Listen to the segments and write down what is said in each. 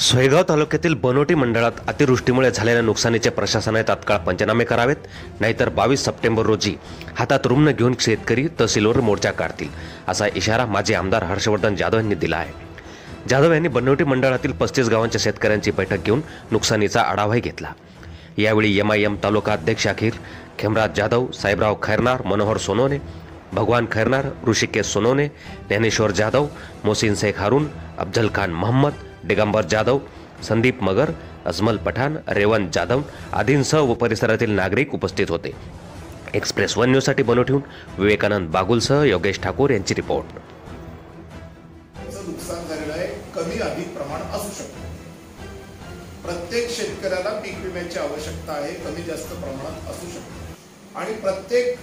सोयगाव तालुक्यातील बनोटी मंडळात अतिवृष्टीमुळे झालेल्या नुकसानीचे प्रशासनाने तात्काळ पंचनामे करावेत. नाहीतर बावीस सप्टेंबर रोजी हातात रुग्ण घेऊन शेतकरी तहसीलवर मोर्चा काढतील असा इशारा माजी आमदार हर्षवर्धन जाधव यांनी दिला आहे. जाधव यांनी बनोटी मंडळातील पस्तीस गावांच्या शेतकऱ्यांची बैठक घेऊन नुकसानीचा आढावाही घेतला. यावेळी एम आय एम तालुका अध्यक्ष अखिर खेमराज जाधव साहेबराव खैरनार मनोहर सोनोने भगवान खैरनार ऋषिकेश सोनोने ज्ञानेश्वर जाधव मोहसिन शेख हारून अफजल खान मोहम्मद दिगंबर जाधव संदीप मगर अजमल पठाण रेवंत जाधव आदींसह व परिसरातील नागरिक उपस्थित होते. एक्सप्रेस वन न्यूजसाठी बनवून विवेकानंद बागुलसह योगेश ठाकूर यांची रिपोर्ट. नुकसान झालेलं आहे. कमी अधिक प्रमाण असू शकतं. प्रत्येक शेतकऱ्याला पीक विम्याची आवश्यकता आहे. कमी जास्त प्रमाणात असू शकते. आणि प्रत्येक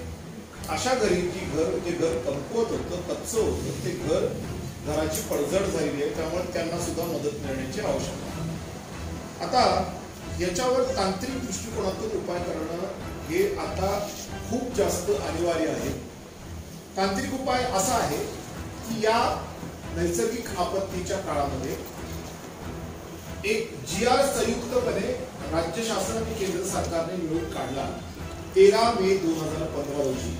अशा घरी जी घर जे घर कमकुवत होतं कच्चं होतं ते घर घराची पडझड झालेली आहे त्यामुळे त्यांना सुद्धा मदत मिळण्याची आवश्यकता आहे. आता याच्यावर तांत्रिक दृष्टिकोनातून उपाय करणं हे आता खूप जास्त अनिवार्य आहे. तांत्रिक उपाय असा आहे की या नैसर्गिक आपत्तीच्या काळामध्ये एक जी आर संयुक्तपणे राज्य शासन आणि केंद्र सरकारने मिळून काढला तेरा मे दोन हजार पंधरा रोजी.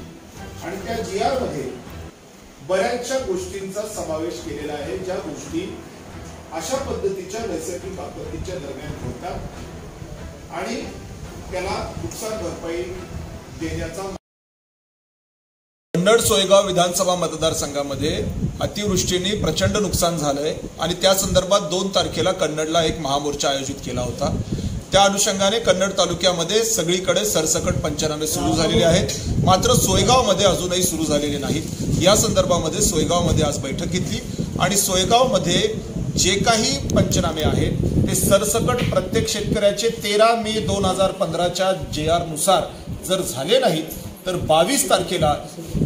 आणि त्या जी आरमध्ये बऱ्याचशा गोष्टींचा समावेश केलेला आहे ज्या गोष्टी अशा पद्धतीच्या नैसर्गिक आपत्तीच्या दरम्यान होतात. आणि त्याला नुकसान भरपाई देण्याचा कन्नड सोयगाव विधानसभा मतदारसंघामध्ये अतिवृष्टीने प्रचंड नुकसान झालंय. आणि त्या संदर्भात दोन तारखेला कन्नडला एक महामोर्चा आयोजित केला होता. त्या अनुषंगाने कन्नड तालुक्यामध्ये सगळीकडे सरसकट पंचनामे सुरू झालेले आहेत. मात्र सोयगावमध्ये अजूनही सुरू झालेले नाहीत. या संदर्भामध्ये सोयगावमध्ये आज बैठक घेतली आणि सोयगावमध्ये जे काही पंचनामे आहेत ते सरसकट प्रत्येक शेतकऱ्याचे तेरा मे दोन हजार पंधराच्या जे आरनुसार जर झाले नाहीत तर बावीस तारखेला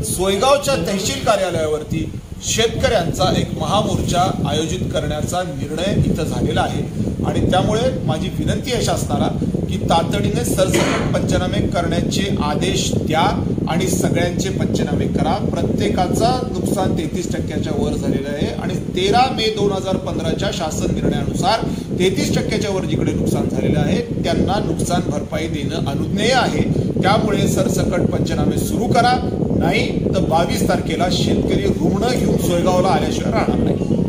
सोयगावच्या तहसील कार्यालयावरती शेतकऱ्यांचा एक महामोर्चा आयोजित करण्याचा निर्णय इथं झालेला आहे. आणि त्यामुळे माझी विनंती आहे शासनाला की तातडीने सरसकट पंचनामे करण्याचे आदेश द्या आणि सगळ्यांचे पंचनामे करा. प्रत्येकाचा नुकसान तेहतीस टक्क्याच्या वर झालेलं आहे आणि तेरा मे दोन हजार पंधराच्या शासन निर्णयानुसार तेहतीस टक्क्याच्या वर जिकडे नुकसान झालेलं आहे त्यांना नुकसान भरपाई देणं अनुज्ञेय आहे. त्यामुळे सरसकट पंचनामे सुरू करा. नाही तर बावीस तारखेला शेतकरी रुग्ण घेऊन सोयगावला आल्याशिवाय राहणार नाही.